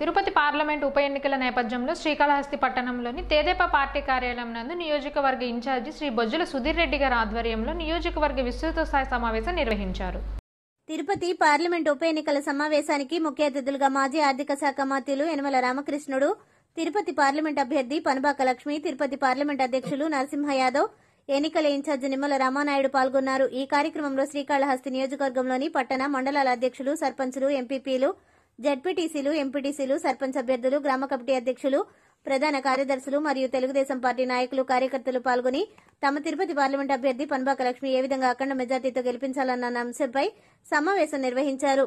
Tirupati parliament ఉప ఎన్నికల నేపథ్యంలో శ్రీకాళహస్తి పట్టణంలోని తేదేపా పార్టీ కార్యాలయం నందు నియోజకవర్గ ఇన్ఛార్జి శ్రీ బొజ్జుల సుధీర్ రెడ్డి గారి ఆధ్వర్యంలో నియోజకవర్గ విస్తృత స్థాయి సమావేశం నిర్వహించారు. తిరుపతి పార్లమెంట్ ఉప ఎన్నికల సమావేశానికి ముఖ్య అతిథులుగా మాజీ ఆర్థిక శాఖ మంత్రులు యనమల రామకృష్ణుడు తిరుపతి పార్లమెంట్ అభ్యర్థి పనబాక లక్ష్మి తిరుపతి పార్లమెంట్ అధ్యక్షులు నరసింహ యాదవ్ ఎన్నికల ఇన్ఛార్జి నిమ్మల రామానాయుడు పాల్గొన్నారు. ఈ కార్యక్రమంలో శ్రీకాళహస్తి నియోజకవర్గంలోని పట్టణ మండలాల అధ్యక్షులు సర్పంచులు ఎంపీపీలు జడ్పీటీసీలు ఎంపీటీసీలు సర్పంచ్ అభ్యర్థులు గ్రామ కమిటీ అధ్యక్షులు ప్రధాన కార్యదర్శులు మరియు తెలుగుదేశం పార్టీ నాయకులు కార్యకర్తలు పాల్గొని తమ తిరుపతి పార్లమెంట్ అభ్యర్థి పన్బాక లక్ష్మి ఏ విధంగా అఖండ మెజార్టీతో గెలిపించాలన్న అంశంపై సమావేశం నిర్వహించారు.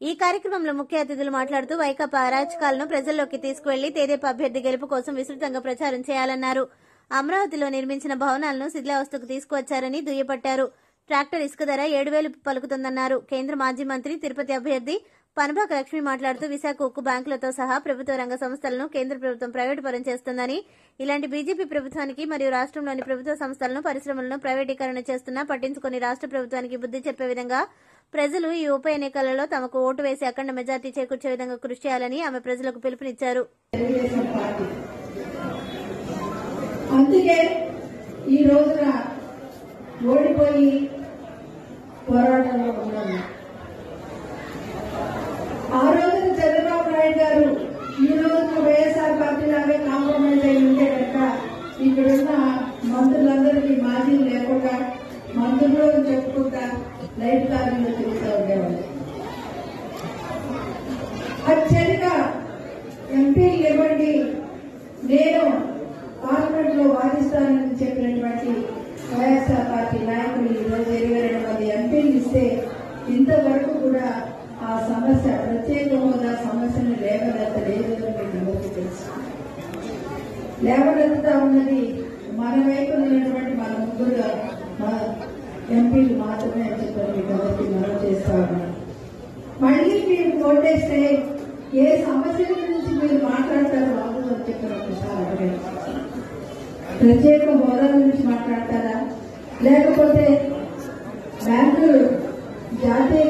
ఈ కార్యక్రమంలో ముఖ్య అతిథులు మాట్లాడుతూ వైకాపా అరాచకాలను ప్రజల్లోకి తీసుకువెళ్ళి తెదేపా అభ్యర్థి గెలుపు కోసం విస్తృతంగా ప్రచారం చేయాలన్నారు. అమరావతిలో నిర్మించిన భవనాలను శిథిలావస్థకు తీసుకువచ్చారని దుయ్యబట్టారు. ట్రాక్టర్ ఇసుక ధర ఏడు వేలు పలుకుతుందన్నారు. కేంద్ర మాజీ మంత్రి తిరుపతి అభ్యర్థి పనబాక లక్ష్మి మాట్లాడుతూ విశాఖ ఉక్కు బ్యాంకులతో సహా ప్రభుత్వ రంగ సంస్థలను కేంద్ర ప్రభుత్వం ప్రైవేటు పరం చేస్తుందని. ఇలాంటి బీజేపీ ప్రభుత్వానికి మరియు రాష్ట్రంలోని ప్రభుత్వ సంస్థలను పరిశ్రమలను ప్రైవేటీకరణ చేస్తున్నా పట్టించుకుని రాష్ట్ర ప్రభుత్వానికి బుద్ధి చెప్పే విధంగా ప్రజలు ఈ ఉప ఎన్నికలలో తమకు ఓటు వేసి అఖండ మెజార్టీ చేకూర్చే విధంగా కృషి చేయాలని ఆమె ప్రజలకు పిలుపునిచ్చారు. అందుకే ఈ రోజున ఓడిపోయి పోరాటంలో ఉన్నాము ఆ రోజున చంద్రబాబు నాయుడు గారు ఈ రోజున వైఎస్ఆర్ పార్టీ లాగే కాంప్రమైజ్ అయి ఉంటే కనుక ఇక్కడున్న మంత్రులందరికీ మాజీ లేకుండా మంత్రులు అని చెప్పుకుంటా? లైట్ కార్మికులు చెప్తా ఉండేవాళ్ళు. అత్యధిక ఎంపీ ఇవ్వండి. నేను పార్లమెంట్లో వాదిస్తానని చెప్పినటువంటి వైఎస్ఆర్ పార్టీ నాయకులు ఈరోజు ఇరవై రెండు మంది ఎంపీలు ఇస్తే ఇంతవరకు కూడా ఆ సమస్య ప్రత్యేక హోదా సమస్యను లేవనెత్తలేదు అని తెలుసు. లేవనెత్తుతా ఉన్నది మన వైపు ఉన్నటువంటి మన మళ్ళీ మీరు ఓటేస్తే ఏ సమస్యల గురించి మీరు మాట్లాడతారు బాబు అని చెప్పారు ఒకసారి ప్రత్యేక హోదా గురించి మాట్లాడతారా? లేకపోతే బ్యాంకులు జాతీయ